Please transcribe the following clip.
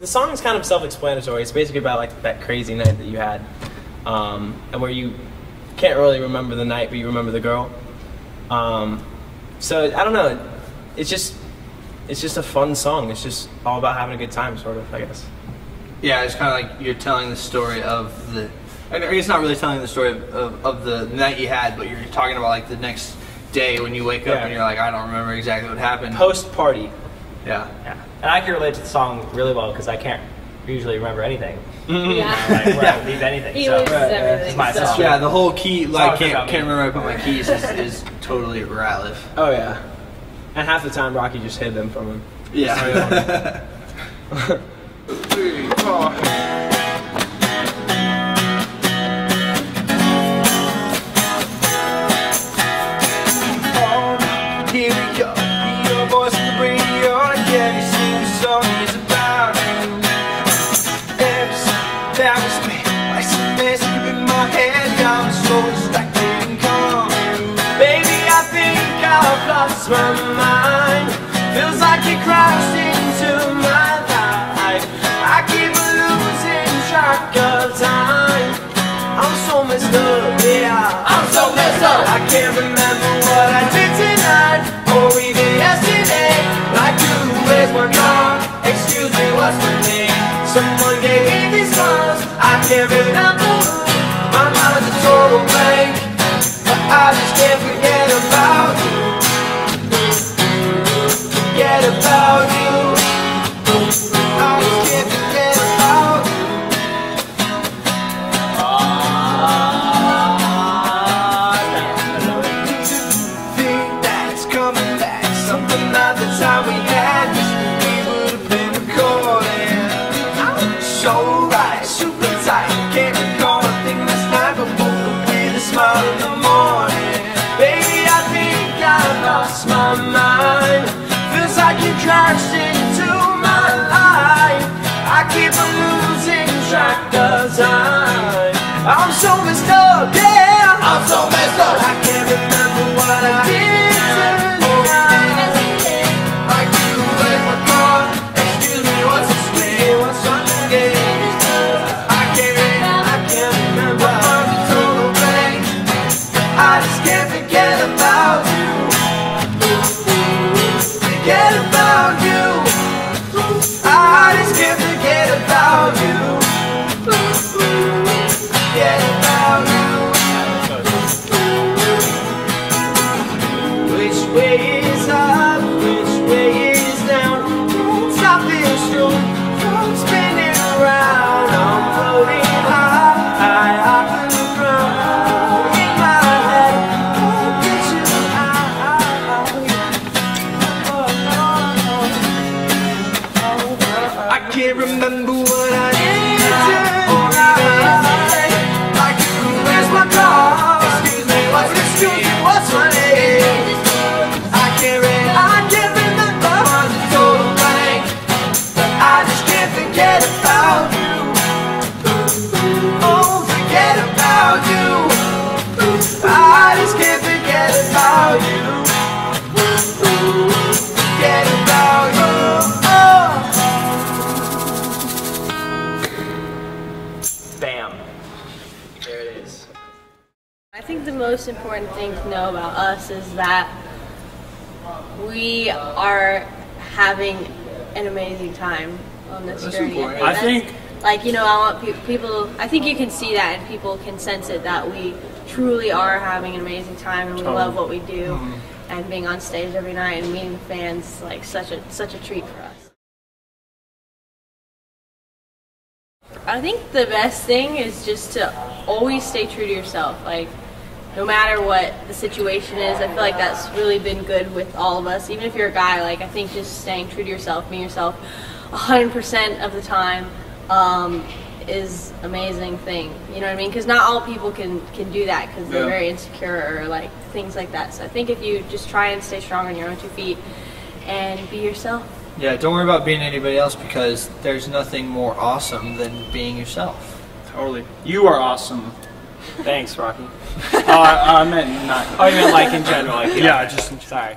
The song is kind of self-explanatory. It's basically about like that crazy night that you had, um, and where you can't really remember the night, but you remember the girl. Um, so I don't know. It's just it's just a fun song. It's just all about having a good time, sort of. I guess. Yeah, it's kind of like you're telling the story of the. I mean, it's not really telling the story of, of, of the night you had, but you're talking about like the next day when you wake up Yeah. and you're like, I don't remember exactly what happened. Post party. Yeah. Yeah. And I can relate to the song really well because I can't usually remember anything. Mm-hmm. Yeah. Like, where I leave anything. He so loses everything. It's so- Yeah, the whole key, like, can't, can't remember where I put my keys is, is totally Ratliff. Oh yeah. And half the time, Rocky just hid them from him. Yeah. Here so distracted and calm. Baby, I think I've lost my mind. Feels like you crashed into my life. I keep losing track of time. I'm so messed up, yeah. I'm so messed up. I can't remember what I did tonight or even yesterday. Like you, where's my car? Excuse me, what's my name? Someone gave me these scars. I can't remember. My mind's a blank, but I just can't crashed into my life. I keep on losing track time. I'm so messed up, yeah. Think the most important thing to know about us is that we are having an amazing time on this That's journey. important. I that's- think- like you know, I want pe- people. I think you can see that, and people can sense it that we truly are having an amazing time, and we love what we do, mm-hmm. and being on stage every night and meeting the fans like such a such a treat for us. I think the best thing is just to always stay true to yourself. Like, no matter what the situation is, I feel like that's really been good with all of us. Even if you're a guy, like, I think just staying true to yourself, being yourself 100% of the time um, is amazing thing. You know what I mean? Because not all people can, can do that because they're Yeah. very insecure or like things like that. So I think if you just try and stay strong on your own two feet and be yourself, Yeah, don't worry about being anybody else because there's nothing more awesome than being yourself. Totally. You are awesome. Thanks, Rocky. Uh, I meant not. Oh, you meant like in general? Like, Yeah, just sorry.